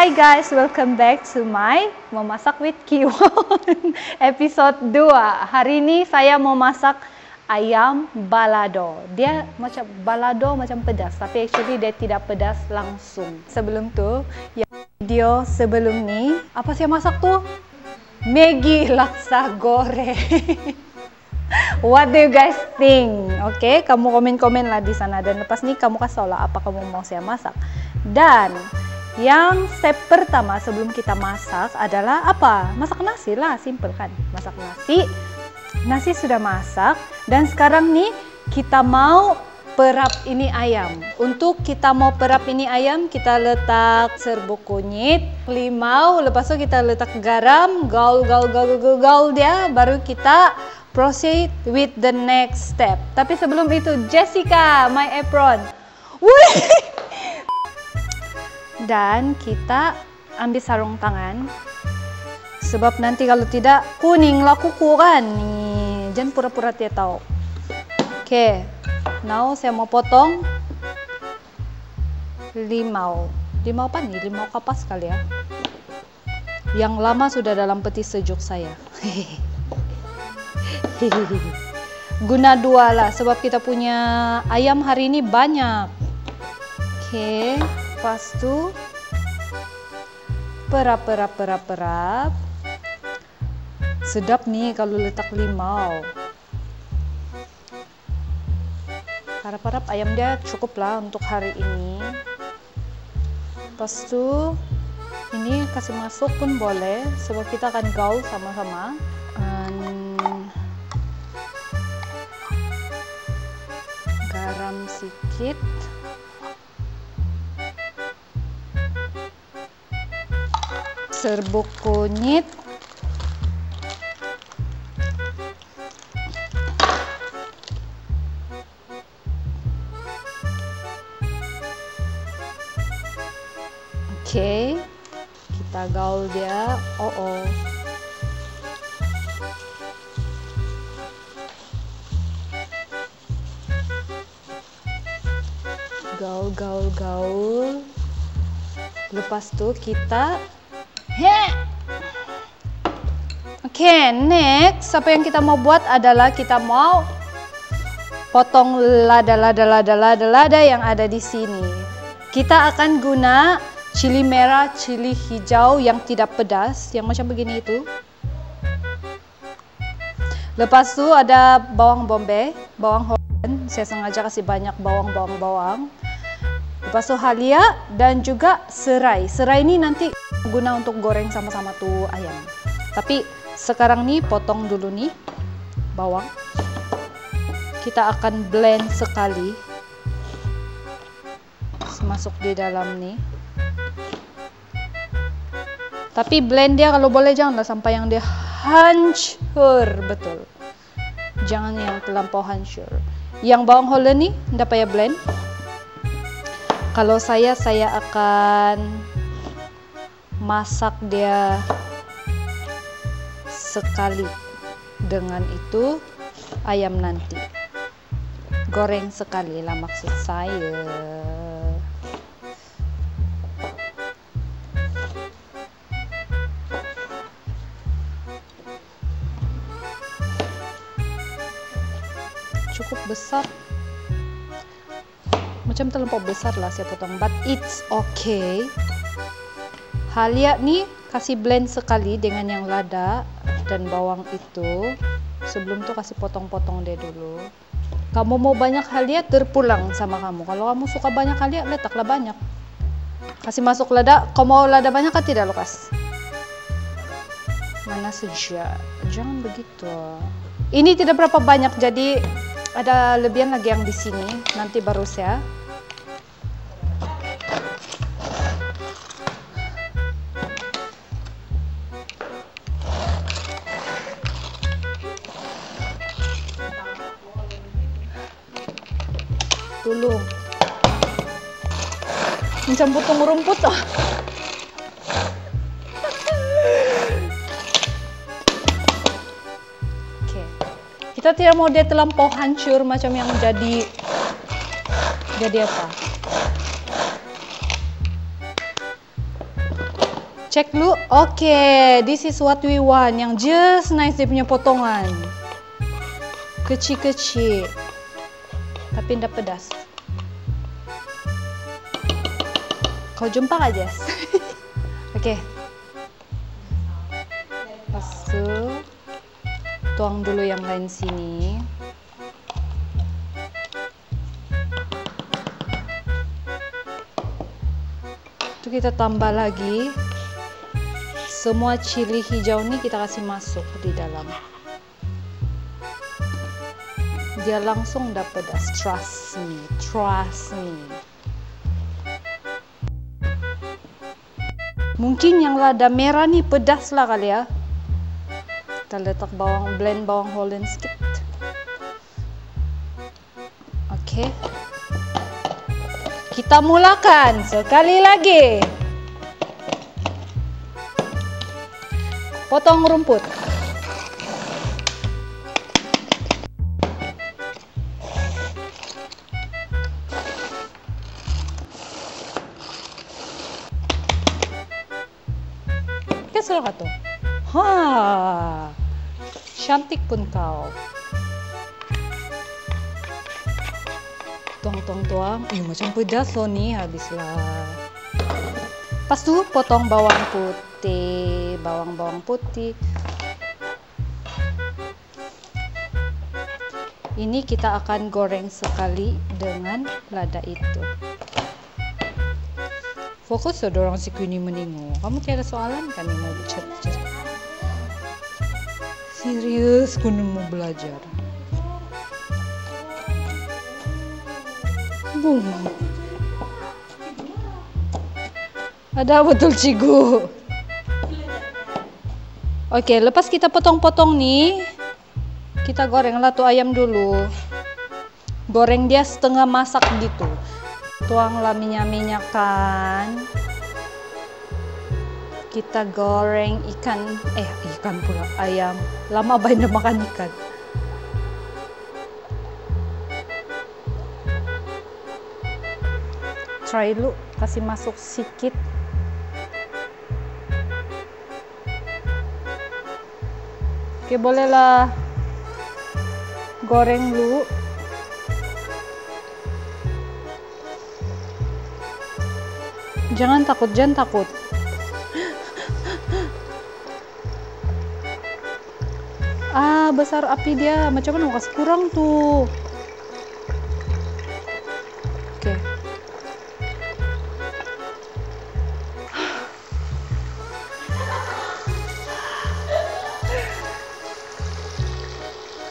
Hi guys, welcome back to my Memasak with Kiwon episode 2. Hari ini saya mau masak ayam balado. Dia macam balado macam pedas, tapi actually dia tidak pedas langsung. Sebelum tu, yang video sebelum ni, apa saya masak tuh? Maggi laksa goreng. What do you guys think? Oke, okay, kamu komen-komen lah di sana dan lepas ini kamu kasih lah apa kamu mau saya masak. Dan yang step pertama sebelum kita masak adalah apa? Masak nasi lah, simple kan? Masak nasi. Nasi sudah masak dan sekarang nih kita mau perap ini ayam. Untuk kita mau perap ini ayam, kita letak serbuk kunyit, limau, lepas itu kita letak garam, gaul gaul gaul gaul, gaul dia, baru kita proceed with the next step. Tapi sebelum itu, Jessica, my apron. Wih! Dan kita ambil sarung tangan. Sebab nanti kalau tidak kuning lah kuku kan nih jangan pura-pura tidak tahu. Oke okay. now saya mau potong limau. Limau apa nih? Limau kapas kali ya? Yang lama sudah dalam peti sejuk saya. Guna dua lah sebab kita punya ayam hari ini banyak. Oke. okay. Lepas tu perap perap perap perap. Sedap nih kalau letak limau. Harap-harap ayam dia cukup lah untuk hari ini. Lepas tu ini kasih masuk pun boleh sebab kita akan gaul sama-sama. Garam sedikit. Serbuk kunyit Oke, kita gaul dia. Oh oh. Gaul, gaul, gaul. Lepas tuh kita Oke, okay, next apa yang kita mau buat adalah kita mau potong lada lada lada lada lada yang ada di sini. Kita akan guna cili merah, cili hijau yang tidak pedas, yang macam begini itu. Lepas itu ada bawang bombay, bawang Holland. Saya sengaja kasih banyak bawang-bawang-bawang. Lepas itu halia dan juga serai. Serai ini nanti guna untuk goreng sama-sama tuh ayam. Tapi sekarang nih potong dulu nih bawang. Kita akan blend sekali. Masuk di dalam nih. Tapi blend dia kalau boleh janganlah sampai yang dia hancur betul. Jangan yang terlampau hancur. Yang bawang holland nih, tidak payah blend. Kalau saya, saya akan masak dia sekali. Dengan itu ayam nanti. Goreng sekali lah maksud saya. Cukup besar. Macam terlampau besar lah saya potong but it's okay Halia nih kasih blend sekali dengan yang lada dan bawang itu. Sebelum tuh kasih potong-potong deh dulu. Kamu mau banyak halia terpulang sama kamu. Kalau kamu suka banyak halia letaklah banyak. Kasih masuk lada. Kau mau lada banyak kan tidak Lukas? Mana saja. Jangan begitu. Ini tidak berapa banyak jadi ada lebihan lagi yang di sini. Nanti baru saya dulu macam potong rumput ah oke kita tidak mau dia terlampau hancur macam yang jadi jadi apa Cek dulu. Oke, okay, this is what we want. Yang just nice dia punya potongan. Kecil-kecil. Tidak pedas. Kau jumpa gak, Jess? Oke. Okay. Masuk. Tuang dulu yang lain sini. Itu kita tambah lagi semua cili hijau ini kita kasih masuk di dalam dia langsung dapat pedas trust me trust me. Mungkin yang lada merah nih pedas lah kali ya. Kita letak bawang blend bawang holland sedikit oke kita mulakan sekali lagi. Potong rumput. Oke, sudah tuh. Ha, cantik pun kau. Tuang, tuang, tuang. Ih, macam pedas loh nih, habislah. Pas tuh potong bawang putih, bawang-bawang putih. Ini kita akan goreng sekali dengan lada itu. Fokus dorong si kuni meningu. Kamu tiada soalan kan yang mau chat? Serius kuni mau belajar. Bung. Ada betul cigu. Oke, lepas kita potong-potong nih, kita gorenglah tuh ayam dulu. Goreng dia setengah masak gitu. Tuanglah minyak-minyakan. Kita goreng ikan, eh ikan pula, ayam. Lama banyak makan ikan. Try dulu, kasih masuk sedikit Oke, bolehlah goreng dulu. Jangan takut, jangan takut. ah, besar api dia. Macam mana kasih kurang tuh?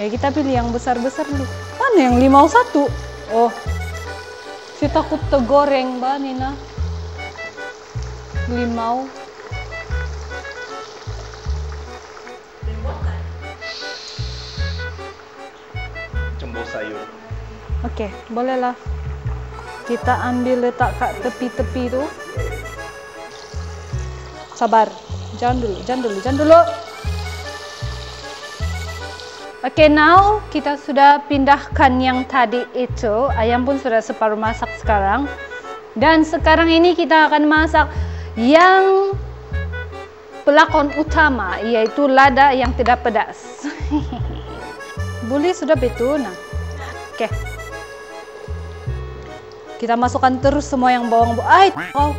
ya kita pilih yang besar-besar dulu mana yang limau satu oh si takut tegoreng mbak Nina limau cembur sayur. Oke okay, bolehlah. Kita ambil letak kat tepi-tepi tu. Sabar. Jangan dulu jangan dulu jangan dulu. Oke, okay, now kita sudah pindahkan yang tadi itu. Ayam pun sudah separuh masak sekarang. Dan sekarang ini kita akan masak yang pelakon utama, yaitu lada yang tidak pedas. Boleh sudah betul, nah. Oke. Kita masukkan terus semua yang bawang Ay, oh.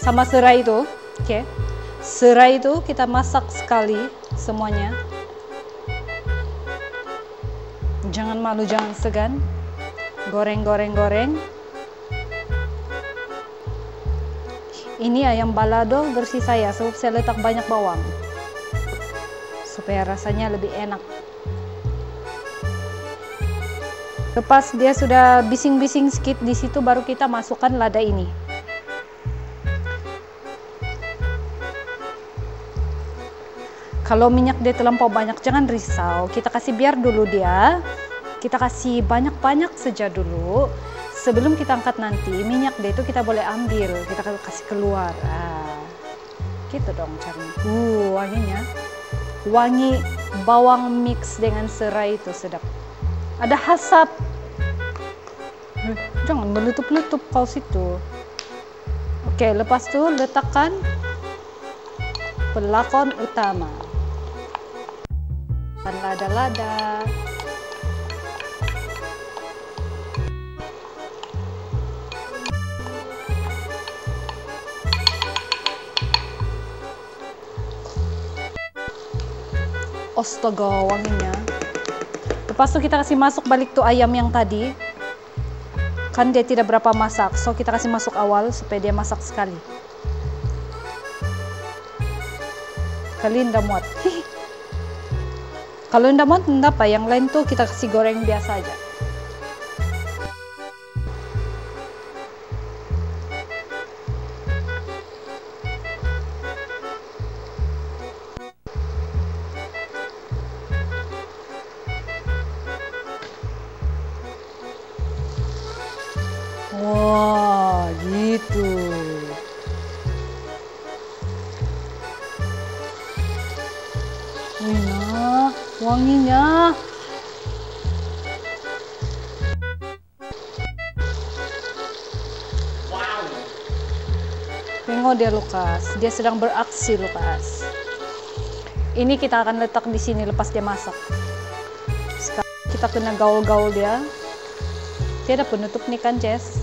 Sama serai itu. Oke. Serai itu kita masak sekali semuanya. Jangan malu, jangan segan. Goreng, goreng, goreng. Ini ayam balado versi saya, sebab saya letak banyak bawang. Supaya rasanya lebih enak. Lepas dia sudah bising-bising sedikit di situ baru kita masukkan lada ini. Kalau minyak dia terlampau banyak jangan risau. Kita kasih biar dulu dia. Kita kasih banyak-banyak saja dulu. Sebelum kita angkat nanti, minyak dia itu kita boleh ambil. Kita kasih keluar. Ah. Gitu dong caranya. Uh, wanginya. Wangi bawang mix dengan serai itu sedap. Ada hasap. Jangan meletup-letup kau situ. Oke, lepas itu letakkan pelakon utama. Lada-lada. Astaga, wanginya. Lepas tu kita kasih masuk balik tu ayam yang tadi. Kan dia tidak berapa masak, so kita kasih masuk awal supaya dia masak sekali. Kali ndak muat. Kalau ndak muat, ndak apa. Yang lain tuh kita kasih goreng biasa aja. Dia Lukas, dia sedang beraksi Lukas. Ini kita akan letak di sini lepas dia masak. Sekarang kita kena gaul-gaul dia. Ada penutup nih kan Jess?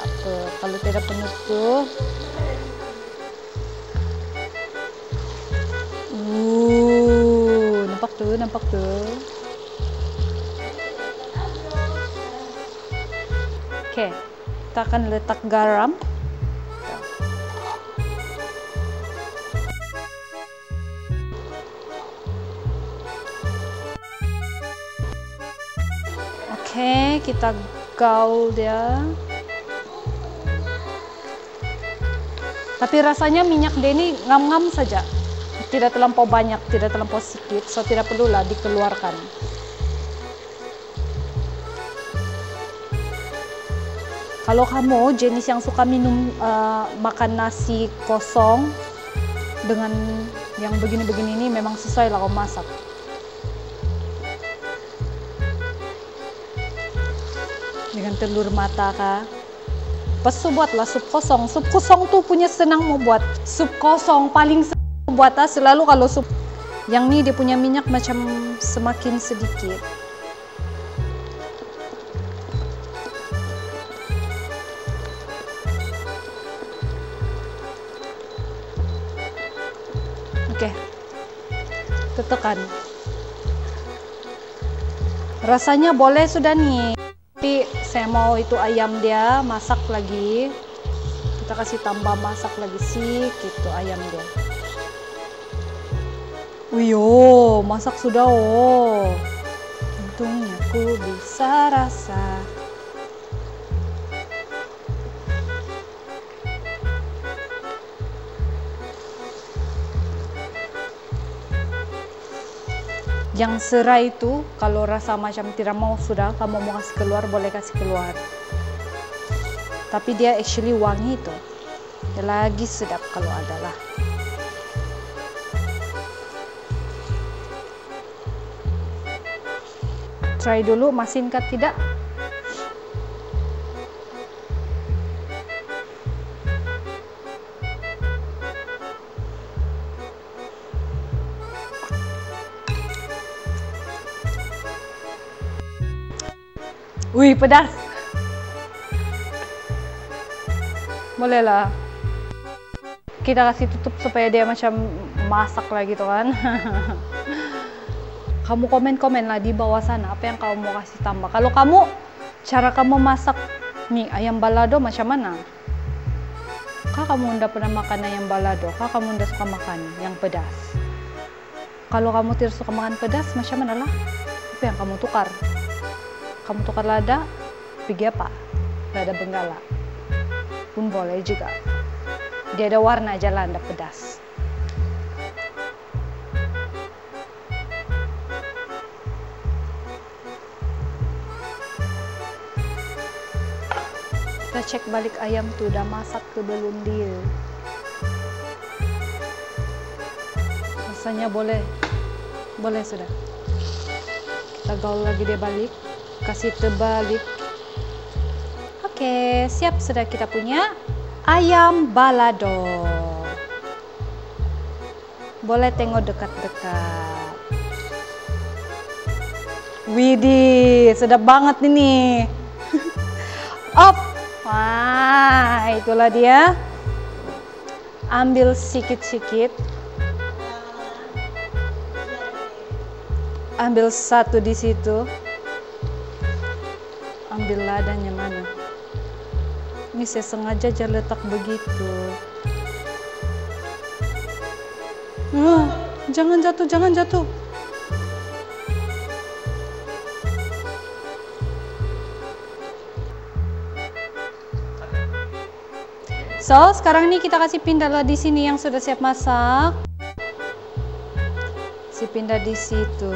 Apa, kalau tidak penutup. Uh, nampak tuh, nampak tuh. Oke, kita akan letak garam. Kita gaul dia. Tapi rasanya minyak dia ini ngam-ngam saja. Tidak terlampau banyak, tidak terlampau sedikit, so tidak perlulah dikeluarkan. Kalau kamu jenis yang suka minum uh, makan nasi kosong dengan yang begini-begini ini memang sesuai lah kau masak. Dengan telur mata kah? Pas tu buatlah sup kosong. Sup kosong tuh punya senang mau buat. Sup kosong paling senang buat ah, selalu kalau sup yang ini dia punya minyak macam semakin sedikit. Oke. Tetekan. Rasanya boleh sudah nih. Saya mau itu ayam dia masak lagi. Kita kasih tambah masak lagi sih, gitu ayam dia. Wiyo, masak sudah oh. Untungnya ku bisa rasa. Yang serai itu kalau rasa macam tidak mau sudah kamu mau kasih keluar boleh kasih keluar. Tapi dia actually wangi itu. Dia lagi sedap kalau adalah try dulu masin tidak Wih, pedas. Boleh lah. Kita kasih tutup supaya dia macam masak lah gitu kan. kamu komen-komen lah di bawah sana apa yang kamu mau kasih tambah. Kalau kamu, cara kamu masak nih ayam balado macam mana? Kak kamu udah pernah makan ayam balado? Kak kamu udah suka makan yang pedas? Kalau kamu tidak suka makan pedas, macam mana lah? Apa yang kamu tukar? Kamu tukar lada, apa? Lada benggala. Pun boleh juga. Dia ada warna aja lada pedas. Kita cek balik ayam tuh udah masak ke belum dia. Rasanya boleh. Boleh sudah. Kita gaul lagi dia balik kasih terbalik oke siap sudah kita punya ayam balado Boleh tengok dekat-dekat. Widih, sedap banget ini. Up. Wah, itulah dia. Ambil sikit-sikit. Ambil satu di situ. Ambil ladanya mana? Ini saya sengaja aja letak begitu. Ah, jangan jatuh, jangan jatuh. So, sekarang ini kita kasih pindahlah di sini yang sudah siap masak. Si pindah di situ.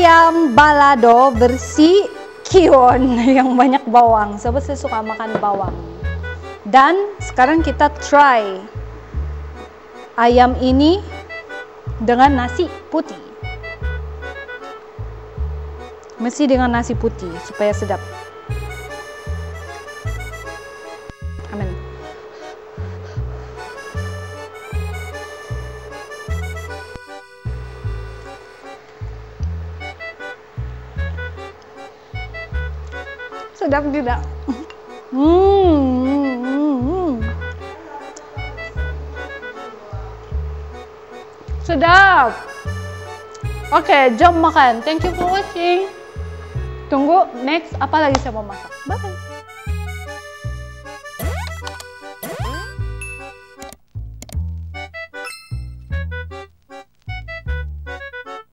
Ayam balado bersih kion yang banyak bawang. Sebab saya suka makan bawang. Dan sekarang kita try ayam ini dengan nasi putih. Mesti dengan nasi putih supaya sedap. Sedap tidak? Hmm. Sedap. Oke, jom makan. Thank you for watching. Tunggu next apa lagi saya mau masak. Bye.